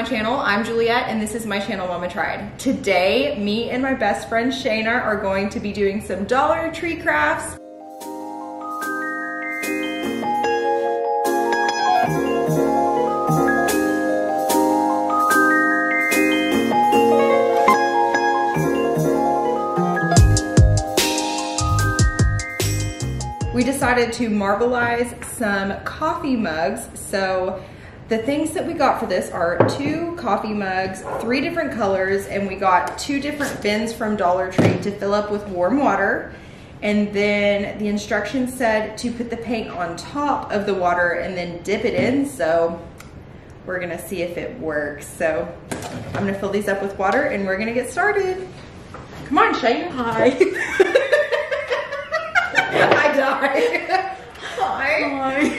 my channel. I'm Juliet and this is my channel Mama Tried. Today, me and my best friend Shayna are going to be doing some Dollar Tree crafts. We decided to marbleize some coffee mugs. So the things that we got for this are two coffee mugs, three different colors, and we got two different bins from Dollar Tree to fill up with warm water. And then the instructions said to put the paint on top of the water and then dip it in. So we're gonna see if it works. So I'm gonna fill these up with water and we're gonna get started. Come on, Shane. Hi. I die. Hi. Hi.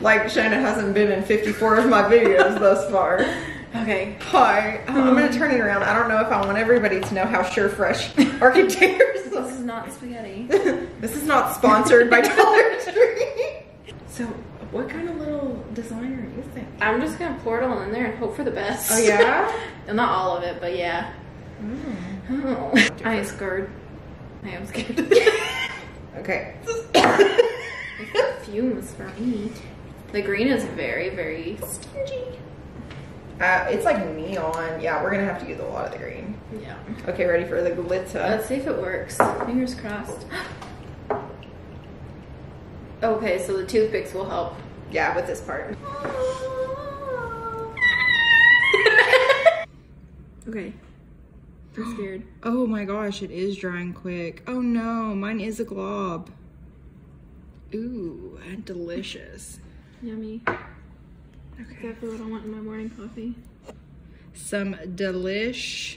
Like Shayna hasn't been in 54 of my videos thus far. Okay. Hi. Um, I'm gonna um, turn it around. I don't know if I want everybody to know how Sure Fresh our containers This is not spaghetti. This is not sponsored by Dollar Tree. So, what kind of little design are you thinking? I'm just gonna pour it all in there and hope for the best. Oh yeah? well, not all of it, but yeah. Oh. I am scared. I am scared. Okay. Fumes for me. The green is very, very stingy. Uh, it's like neon. Yeah, we're gonna have to use a lot of the green. Yeah. Okay, ready for the glitter? Let's see if it works. Fingers crossed. okay, so the toothpicks will help. Yeah, with this part. Okay. I'm scared. Oh my gosh, it is drying quick. Oh no, mine is a glob. Ooh, delicious. Yummy. Okay. Exactly what I want in my morning coffee. Some delish.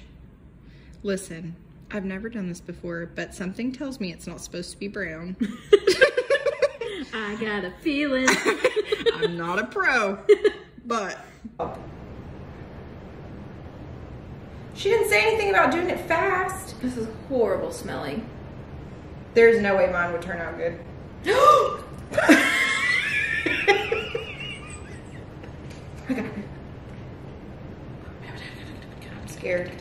Listen, I've never done this before, but something tells me it's not supposed to be brown. I got a feeling. I'm not a pro, but. She didn't say anything about doing it fast. This is horrible smelling. There's no way mine would turn out good. I'm scared.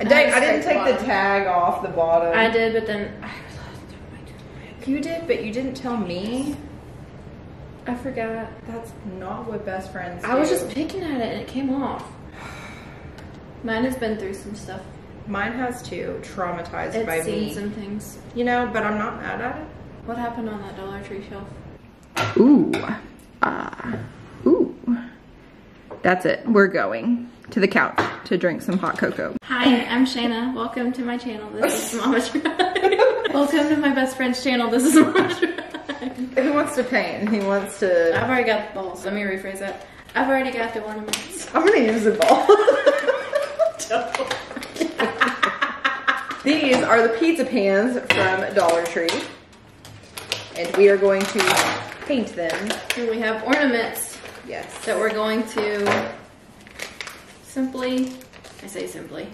I, dang, I didn't take the tag off the bottom. I did, but then I You did, but you didn't tell me. I forgot. That's not what best friends I was just picking at it and it came off. Mine has been through some stuff. Mine has too. Traumatized by It's seen me. some things. You know, but I'm not mad at it. What happened on that Dollar Tree shelf? Ooh. Ah. Ooh. That's it. We're going to the couch to drink some hot cocoa. Hi, I'm Shayna. Welcome to my channel. This is Mama Try. Welcome to my best friend's channel. This is Mama Try. He wants to paint. He wants to. I've already got the balls. Let me rephrase that. I've already got the ornaments. I'm gonna use the ball. These are the pizza pans from Dollar Tree. And we are going to paint them. Here we have ornaments Yes. that we're going to simply, I say simply,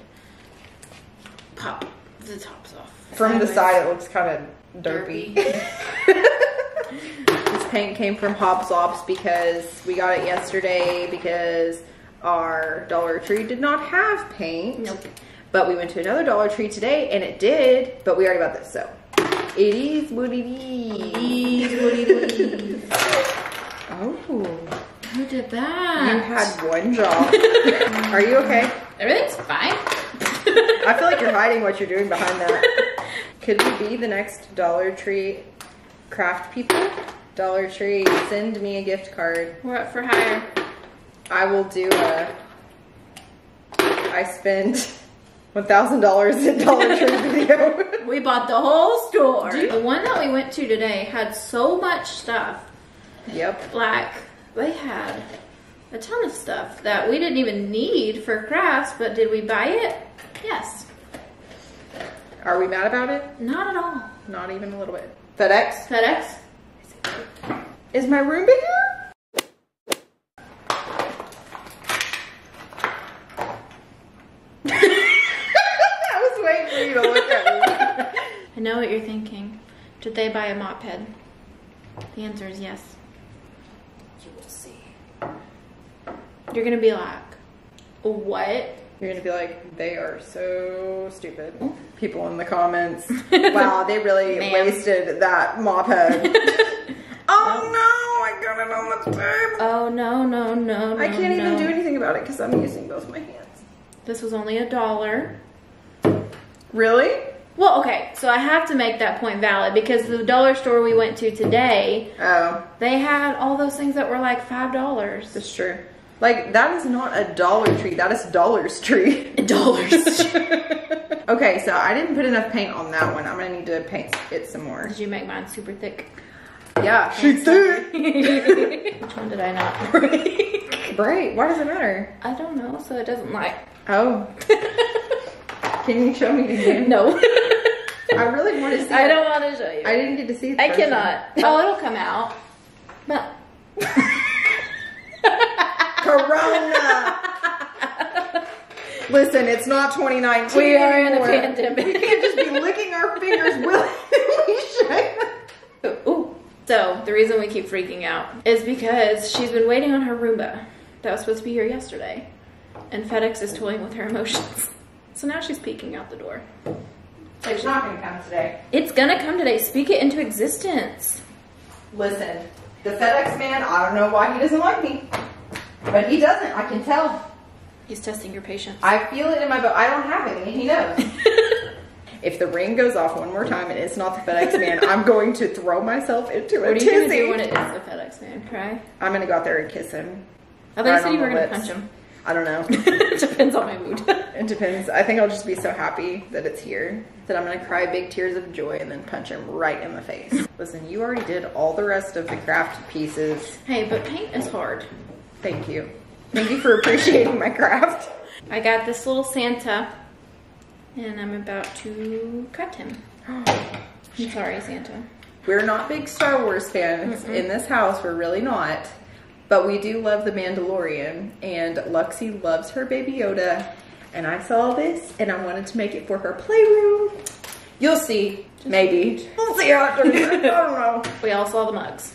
pop the tops off. From the side, it looks kind of derpy. this paint came from Hobby Lobby because we got it yesterday because our Dollar Tree did not have paint. Nope. But we went to another Dollar Tree today and it did, but we already bought this, so. It is what it is. It is what it is. oh. Who did that? You had one job. Are you okay? Everything's fine. I feel like you're hiding what you're doing behind that. Could we be the next Dollar Tree craft people? Dollar Tree, send me a gift card. We're up for hire. I will do a. I spend. $1,000 in Dollar Tree video. we bought the whole store. Dude, the one that we went to today had so much stuff. Yep. Like, they had a ton of stuff that we didn't even need for crafts, but did we buy it? Yes. Are we mad about it? Not at all. Not even a little bit. FedEx? FedEx. Is my room bigger? You're thinking. Did they buy a mop head? The answer is yes. You will see. You're gonna be like, what? You're gonna be like, they are so stupid. People in the comments, wow, they really Ma'am. wasted that mop head. oh no, I got it on the table. Oh no, no, no, I can't even do anything about it because I'm using both my hands. This was only a dollar. Really? Well, okay, so I have to make that point valid because the dollar store we went to today, Oh, they had all those things that were like five dollars. that's true. Like that is not a Dollar Tree. That is Dollar's Tree. Dollars. okay, so I didn't put enough paint on that one. I'm gonna need to paint it some more. Did you make mine super thick? Yeah, she's thick. Which one did I not break? Break? Why does it matter? I don't know, so it doesn't like. Oh, can you show me again? no. I really want to see. I it. don't want to show you. I didn't get to see. the I cannot. Oh, it'll come out. But. Corona. Listen, it's not 2019. We are in a pandemic. We can't just be licking our fingers willy Ooh. So the reason we keep freaking out is because she's been waiting on her Roomba that was supposed to be here yesterday, and FedEx is toying with her emotions. So now she's peeking out the door. It's not gonna come today. It's gonna come today. Speak it into existence. Listen, the FedEx man. I don't know why he doesn't like me, but he doesn't. I can tell. He's testing your patience. I feel it in my boat. I don't have any. He knows. if the ring goes off one more time and it's not the FedEx man, I'm going to throw myself into a what are you gonna do when it is the FedEx man? Cry? I'm gonna go out there and kiss him. Oh, I thought you said you were gonna punch him. I don't know. It depends on my mood. It depends. I think I'll just be so happy that it's here that I'm gonna cry big tears of joy and then punch him right in the face. Listen, you already did all the rest of the craft pieces. hey, but paint is hard. Thank you. Thank you for appreciating my craft. I got this little Santa, and I'm about to cut him. I'm sorry, Santa. We're not big Star Wars fans in this house. We're really not. But we do love The Mandalorian. And Luxie loves her Baby Yoda. And I saw this and I wanted to make it for her playroom. You'll see. Maybe. We'll see how it turns out. I don't know. We all saw the mugs.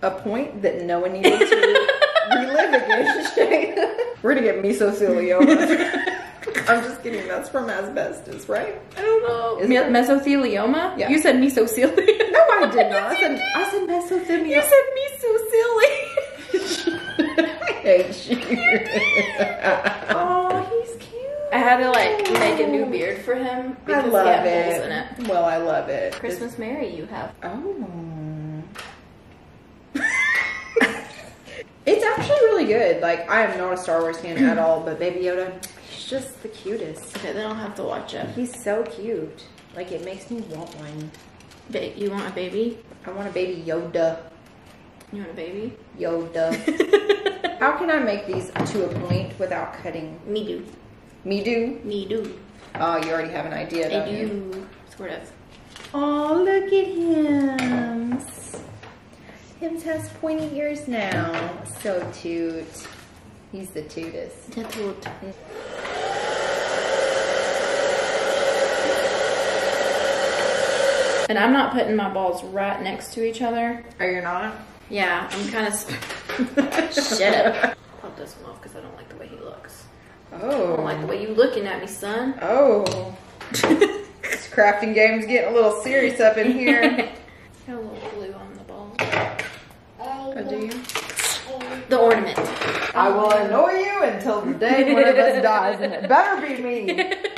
A point that no one needed to relive again. We're gonna get mesothelioma. I'm just kidding. That's from asbestos, right? I don't know. Is Me- mesothelioma? Yeah. You said mesothelioma. No, I did not. I said, I said mesothelioma. You said mesothelioma. hate you. oh, he's cute. I had to like make a new beard for him I because love he had it. holes in it. Well, I love it. Christmas Mary, you have. Oh. it's actually really good. Like, I am not a Star Wars fan at all, but Baby Yoda, he's just the cutest. Okay, then I'll have to watch it. He's so cute. Like, it makes me want one. Ba- you want a baby? I want a baby Yoda. You want a baby? Yoda. How can I make these to a point without cutting? Me do. Me do. Me do. Oh, you already have an idea, I don't you? do. Sort of. Oh, look at him. Hims has pointy ears now. So cute. He's the cutest. That's what. Mm. And I'm not putting my balls right next to each other. Are you not? Yeah, I'm kind of. Shut up. Pop this one off because I don't like the way he looks. Oh. I don't like the Oh. way you looking at me, son. Oh. This crafting game's getting a little serious up in here. Got a little glue on the ball. oh, do you? The ornament. I will annoy you until the day one of us dies, and it better be me.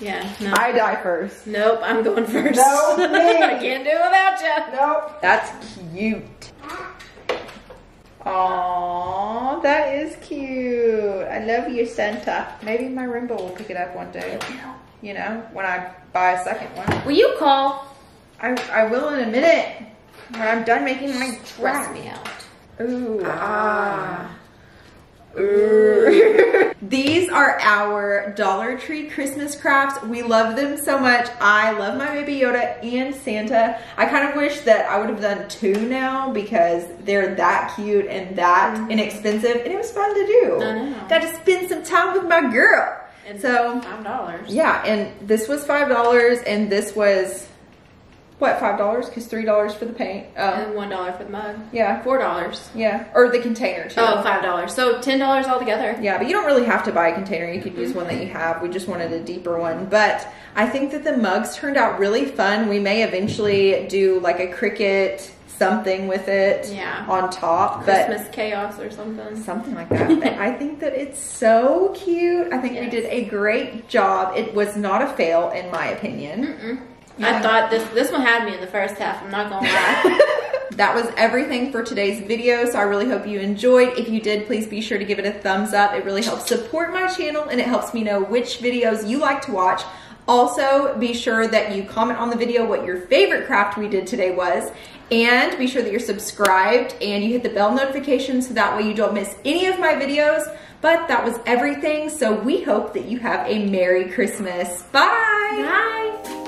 Yeah, no. I die first. nope, I'm going first. No, me. I can't do it without you. Nope. That's cute. Aww, that is cute. I love you, Santa. Maybe my rainbow will pick it up one day. You know, when I buy a second one. Will you call? I, I will in a minute. When I'm done making my dress. me out. Ooh, ah. Ooh. These are our Dollar Tree Christmas crafts. We love them so much. I love my Baby Yoda and Santa. I kind of wish that I would have done two now because they're that cute and that mm-hmm. inexpensive and it was fun to do. I know. Got to spend some time with my girl. And so, five dollars. yeah, and this was $5 and this was What, $5? Because $3 for the paint. Oh, and one dollar for the mug. yeah. Four dollars. Yeah. Or the container, too. Oh, five dollars. So ten dollars altogether. Yeah, but you don't really have to buy a container. You could use mm-hmm. one that you have. We just wanted a deeper one. But I think that the mugs turned out really fun. We may eventually do like a Cricut something with it Yeah. on top. But Christmas chaos or something. something like that. But I think that it's so cute. I think we did a great job. It was not a fail, in my opinion. Mm-mm. Yeah. I thought this this one had me in the first half. I'm not gonna lie. That was everything for today's video, so I really hope you enjoyed. If you did, please be sure to give it a thumbs up. It really helps support my channel and it helps me know which videos you like to watch. Also, be sure that you comment on the video what your favorite craft we did today was, and be sure that you're subscribed and you hit the bell notification so that way you don't miss any of my videos. But that was everything, so we hope that you have a Merry Christmas. Bye! Bye.